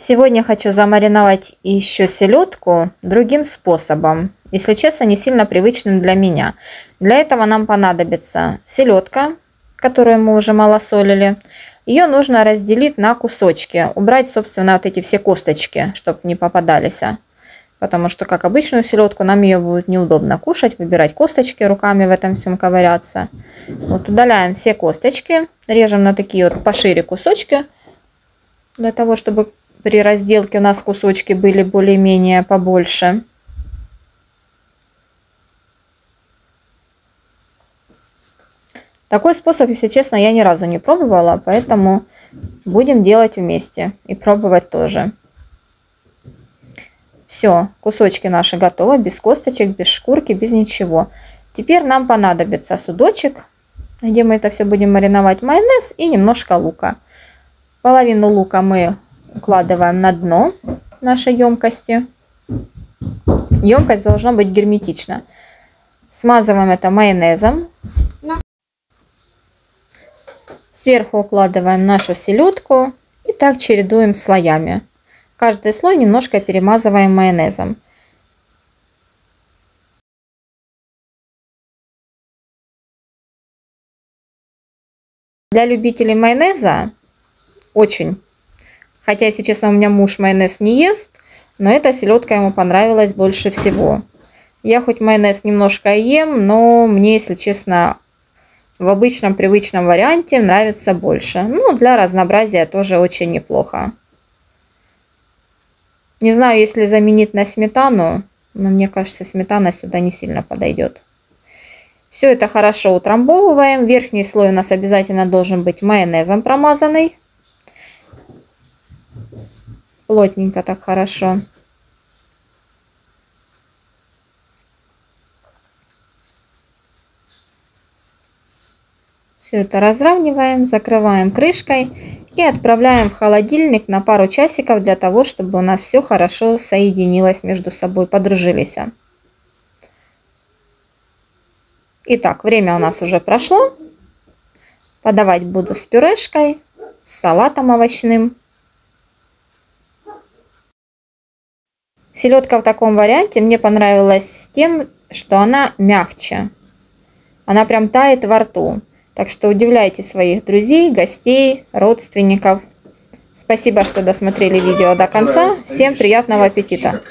Сегодня хочу замариновать еще селедку другим способом. Если честно, не сильно привычным для меня. Для этого нам понадобится селедка, которую мы уже малосолили. Ее нужно разделить на кусочки. Убрать, собственно, вот эти все косточки, чтобы не попадались. Потому что, как обычную селедку, нам ее будет неудобно кушать, выбирать косточки, руками в этом всем ковыряться. Вот удаляем все косточки, режем на такие вот пошире кусочки, для того, чтобы при разделке у нас кусочки были более-менее побольше. Такой способ, если честно, я ни разу не пробовала, поэтому будем делать вместе и пробовать тоже. Все, кусочки наши готовы, без косточек, без шкурки, без ничего. Теперь нам понадобится судочек, где мы это все будем мариновать, майонез и немножко лука. Половину лука мы укладываем на дно нашей емкости. Емкость должна быть герметична. Смазываем это майонезом. Сверху укладываем нашу селедку и так чередуем слоями. Каждый слой немножко перемазываем майонезом. Для любителей майонеза очень Хотя, если честно, у меня муж майонез не ест, но эта селедка ему понравилась больше всего. Я хоть майонез немножко ем, но мне, если честно, в обычном привычном варианте нравится больше. Ну, для разнообразия тоже очень неплохо. Не знаю, если заменить на сметану, но мне кажется, сметана сюда не сильно подойдет. Все это хорошо утрамбовываем. Верхний слой у нас обязательно должен быть майонезом промазанный плотненько так хорошо. Все это разравниваем, закрываем крышкой и отправляем в холодильник на пару часиков для того, чтобы у нас все хорошо соединилось между собой, подружились. Итак, время у нас уже прошло. Подавать буду с пюрешкой, с салатом овощным. Селедка в таком варианте мне понравилась тем, что она мягче. Она прям тает во рту. Так что удивляйте своих друзей, гостей, родственников. Спасибо, что досмотрели видео до конца. Всем приятного аппетита!